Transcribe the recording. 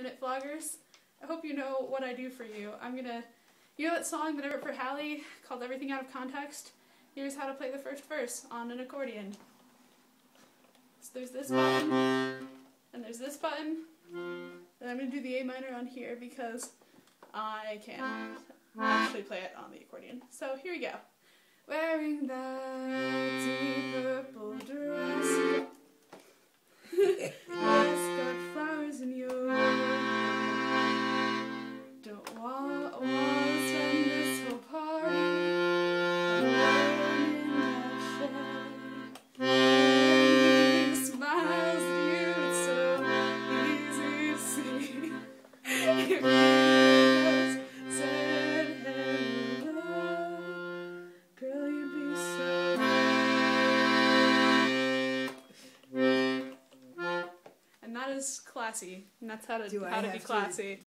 minute vloggers. I hope you know what I do for you. I'm gonna, you know that song that I wrote for Hallie called Everything Out of Context? Here's how to play the first verse on an accordion. So there's this button, and there's this button, and I'm gonna do the A minor on here because I can't actually play it on the accordion. So here we go. Wearing that and as classy. And that's how to Do I how to be classy.